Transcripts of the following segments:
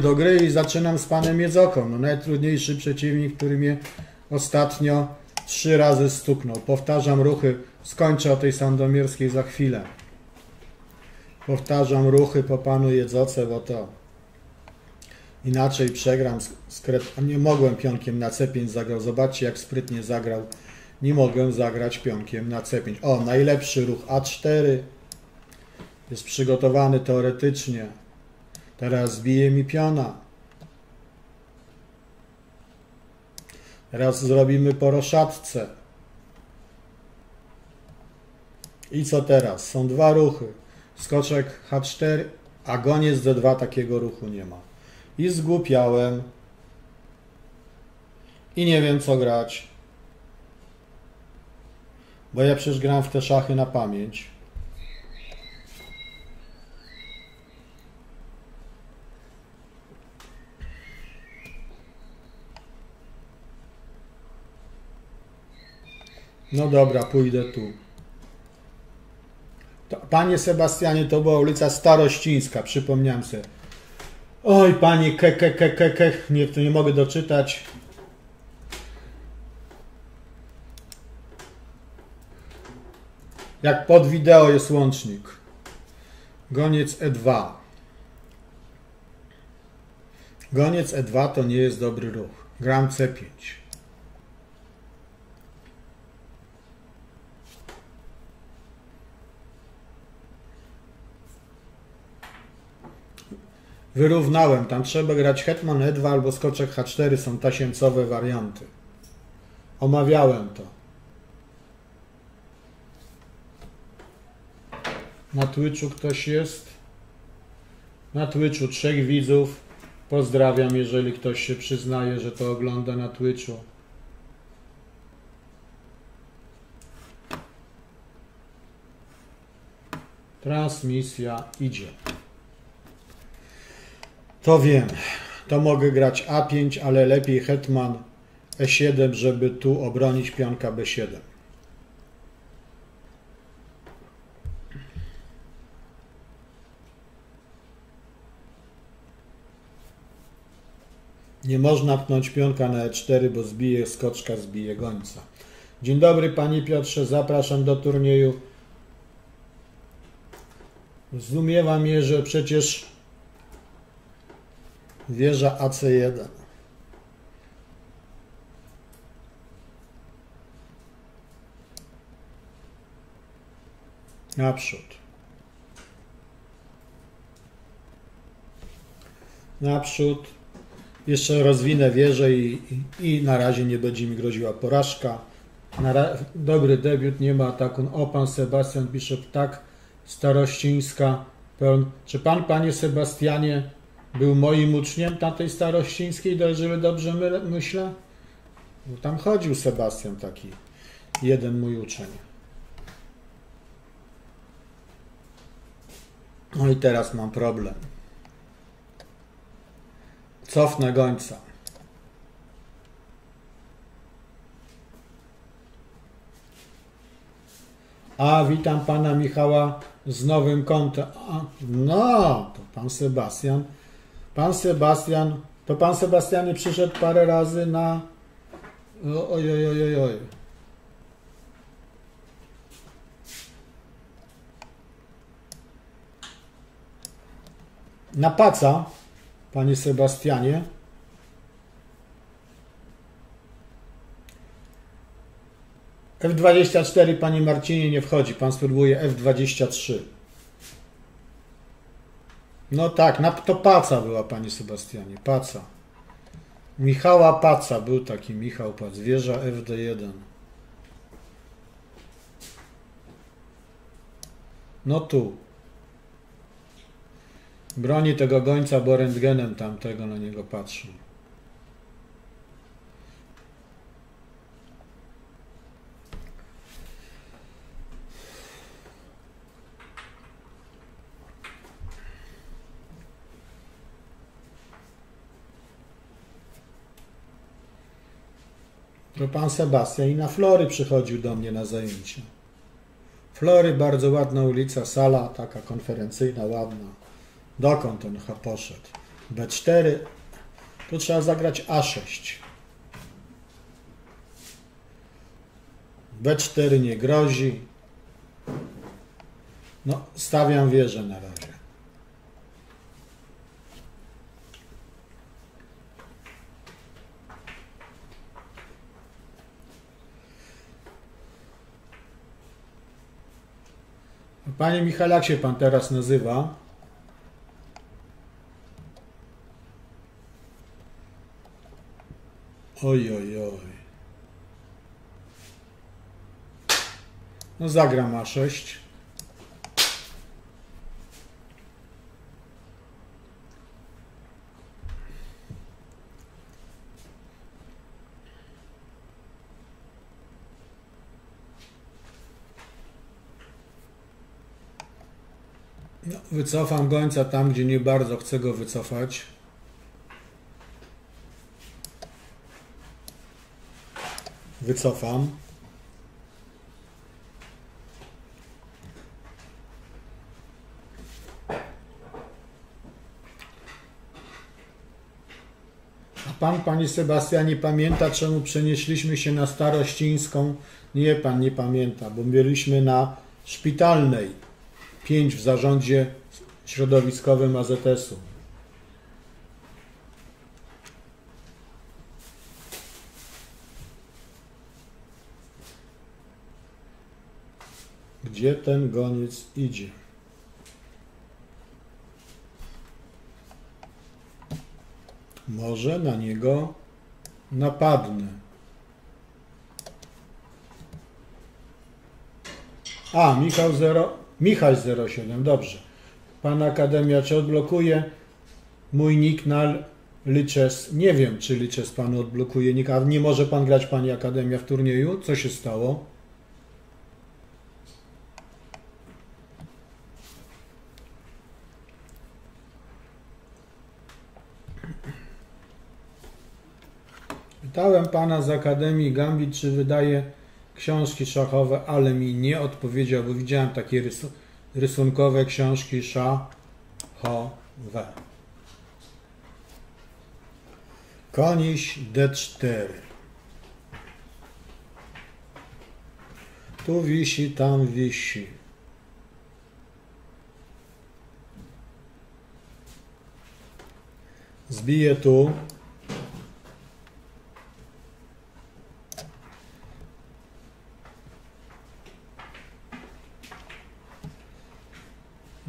do gry i zaczynam z panem Jedzoką. No najtrudniejszy przeciwnik, który mnie ostatnio trzy razy stuknął. Powtarzam ruchy, skończę o tej sandomierskiej za chwilę. Powtarzam ruchy po panu Jedzoce, bo to inaczej przegram z, z kret... Nie mogłem pionkiem na C5 zagrał. Zobaczcie jak sprytnie zagrał. Nie mogłem zagrać pionkiem na C5. O, najlepszy ruch A4. Jest przygotowany teoretycznie. Teraz bije mi piona. Teraz zrobimy po roszadce. I co teraz? Są dwa ruchy. Skoczek H4, a goniec D2 takiego ruchu nie ma. I zgłupiałem. I nie wiem co grać. Bo ja przecież gram w te szachy na pamięć. No dobra, pójdę tu. Panie Sebastianie, to była ulica Starościńska, przypomniałem sobie. Oj, panie, ke, ke, ke, ke, ke, nie, nie mogę doczytać. Jak pod wideo jest łącznik. Goniec E2. Goniec E2 to nie jest dobry ruch. Gram C5. Wyrównałem. Tam trzeba grać hetman E2 albo skoczek H4. Są tasiemcowe warianty. Omawiałem to. Na Twitchu ktoś jest? Na Twitchu trzech widzów. Pozdrawiam, jeżeli ktoś się przyznaje, że to ogląda na Twitchu. Transmisja idzie. To wiem. To mogę grać A5, ale lepiej hetman E7, żeby tu obronić pionka B7. Nie można pnąć pionka na E4, bo zbije skoczka, zbije gońca. Dzień dobry Panie Piotrze, zapraszam do turnieju. Zdumiewa mnie, że przecież wieża AC1. Naprzód. Naprzód. Jeszcze rozwinę wieżę i, i, i na razie nie będzie mi groziła porażka. Ra... Dobry debiut, nie ma ataku. O, pan Sebastian pisze, tak, Starościńska. Pełn... Czy pan, panie Sebastianie, był moim uczniem tamtej Starościńskiej, żeby dobrze my... myślę? Bo tam chodził Sebastian taki, jeden mój uczeń. No i teraz mam problem. Cofnę gońca. A, witam pana Michała z nowym kontem. A, no, to pan Sebastian. Pan Sebastian, to pan Sebastianie przyszedł parę razy na... Oj, oj, oj, oj, oj. Na paca, panie Sebastianie. F24, panie Marcinie, nie wchodzi. Pan spróbuje F23. No tak, na, to Paca była, panie Sebastianie. Paca. Michała Paca, był taki Michał Pac. Wieża FD1. No tu. Broni tego gońca, bo rentgenem tamtego na niego patrzą. To pan Sebastian i na Flory przychodził do mnie na zajęcia. Flory, bardzo ładna ulica, sala taka konferencyjna, ładna. Dokąd on poszedł? B4. Tu trzeba zagrać A6. B4 nie grozi. No, stawiam wieżę na razie. Panie Michale, jak się pan teraz nazywa? Oj, oj, oj. No zagram A6. No, wycofam gońca tam, gdzie nie bardzo chcę go wycofać. Wycofam. A pan, panie Sebastianie, pamięta, czemu przenieśliśmy się na Starościńską? Nie, pan nie pamięta, bo byliśmy na szpitalnej. Pięć w zarządzie środowiskowym AZS-u. Gdzie ten goniec idzie? Może na niego napadnę. A, Michał 0, Michał 07, dobrze. Pan Akademia czy odblokuje? Mój nick na Liches. Nie wiem, czy Liches panu odblokuje nick. A nie może pan grać pani Akademia w turnieju? Co się stało? Pytałem pana z Akademii Gambit, czy wydaje książki szachowe, ale mi nie odpowiedział, bo widziałem takie rysu rysunkowe książki szachowe. Koniś D4. Tu wisi, tam wisi. Zbiję tu.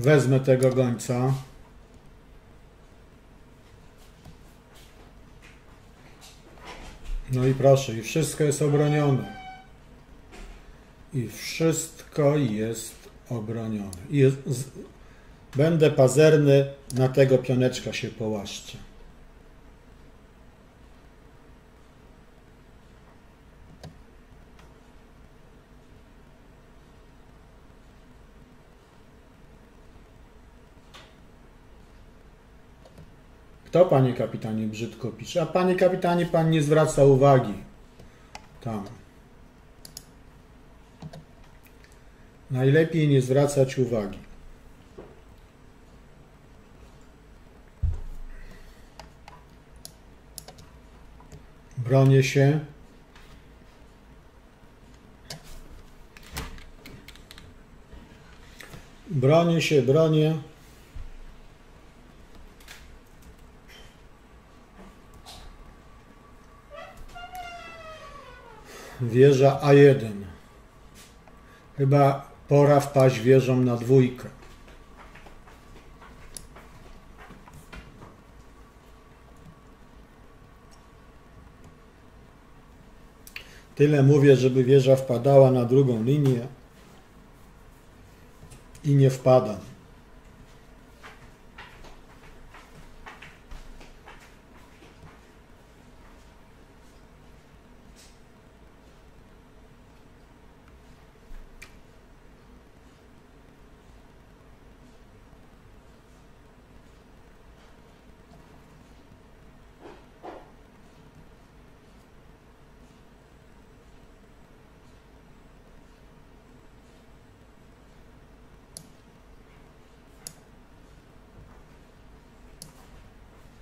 Wezmę tego gońca. No i proszę, i wszystko jest obronione. I wszystko jest obronione. I jest, z, będę pazerny, na tego pioneczka się połaszczę. Kto, panie kapitanie, brzydko pisze? A panie kapitanie, pan nie zwraca uwagi. Tam. Najlepiej nie zwracać uwagi. Bronię się. Bronię się, bronię. Wieża A1. Chyba pora wpaść wieżą na dwójkę. Tyle mówię, żeby wieża wpadała na drugą linię i nie wpadam.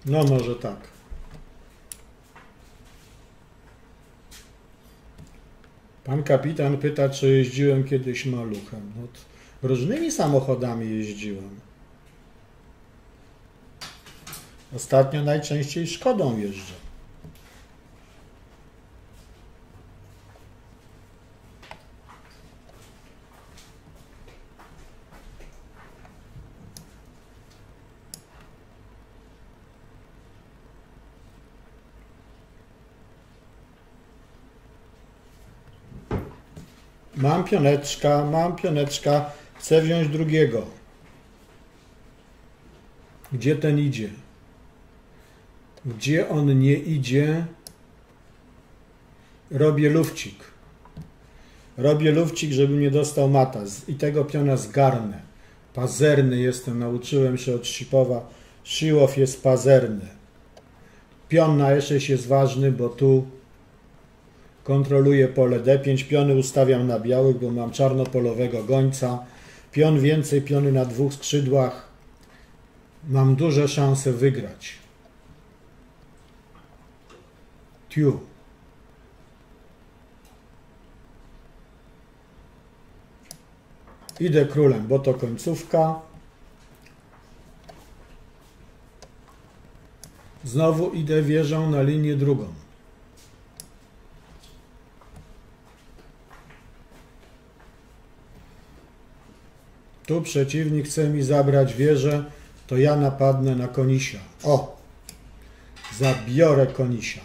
No może tak. Pan kapitan pyta, czy jeździłem kiedyś maluchem. No, różnymi samochodami jeździłem. Ostatnio najczęściej Szkodą jeżdżę. Mam pioneczka, mam pioneczka, chcę wziąć drugiego. Gdzie ten idzie? Gdzie on nie idzie? Robię lufcik. Robię lufcik, żeby nie dostał mata. I tego piona zgarnę. Pazerny jestem, nauczyłem się od Szipowa. Siłow jest pazerny. Pion na E6 jest ważny, bo tu kontroluję pole D5. Piony ustawiam na białych, bo mam czarnopolowego gońca. Pion więcej, piony na dwóch skrzydłach. Mam duże szanse wygrać. Tiu. Idę królem, bo to końcówka. Znowu idę wieżą na linię drugą. Tu przeciwnik chce mi zabrać wieżę, to ja napadnę na konisia. O! Zabiorę konisia.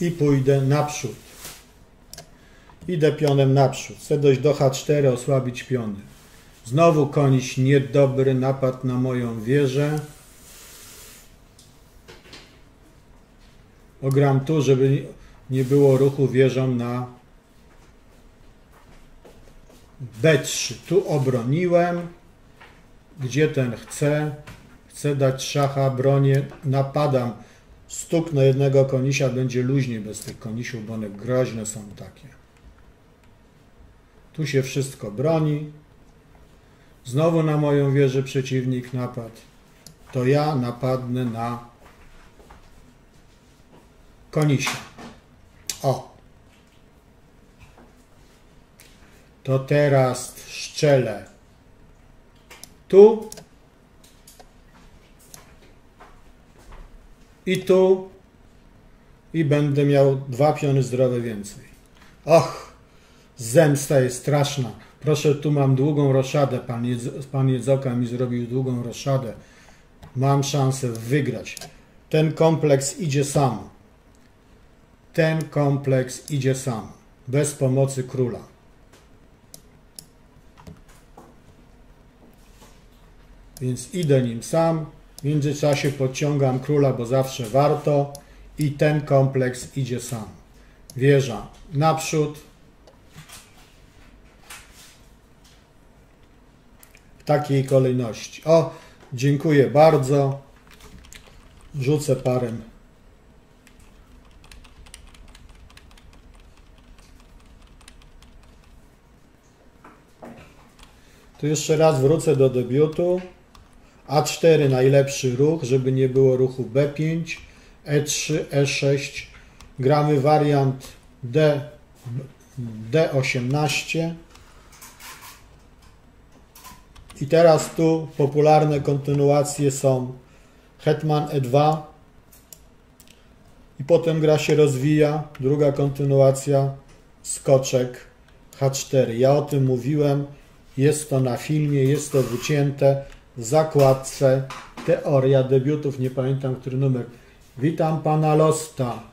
I pójdę naprzód. Idę pionem naprzód. Chcę dojść do H4, osłabić piony. Znowu koniś niedobry napad na moją wieżę. Ogram tu, żeby nie było ruchu wieżą na B3. Tu obroniłem. Gdzie ten chce? Chcę dać szacha, bronię. Napadam. Stuk na jednego konisia będzie luźniej bez tych konisiów, bo one groźne są takie. Tu się wszystko broni. Znowu na moją wieżę przeciwnik napadł. To ja napadnę na konisia. O! To teraz szczelę tu i tu i będę miał dwa piony zdrowe więcej. Och, zemsta jest straszna. Proszę, tu mam długą roszadę. Pan, Jedz, pan Jedzoka mi zrobił długą roszadę. Mam szansę wygrać. Ten kompleks idzie sam. Ten kompleks idzie sam. Bez pomocy króla. Więc idę nim sam. W międzyczasie podciągam króla, bo zawsze warto. I ten kompleks idzie sam. Wieża naprzód. W takiej kolejności. O, dziękuję bardzo. Rzucę parę. Tu jeszcze raz wrócę do debiutu. A4 najlepszy ruch, żeby nie było ruchu B5, E3, E6. Gramy wariant D, D18. I teraz tu popularne kontynuacje są Hetman E2 i potem gra się rozwija. Druga kontynuacja skoczek H4. Ja o tym mówiłem. Jest to na filmie, jest to wycięte w zakładce Teoria debiutów. Nie pamiętam, który numer. Witam pana Losta.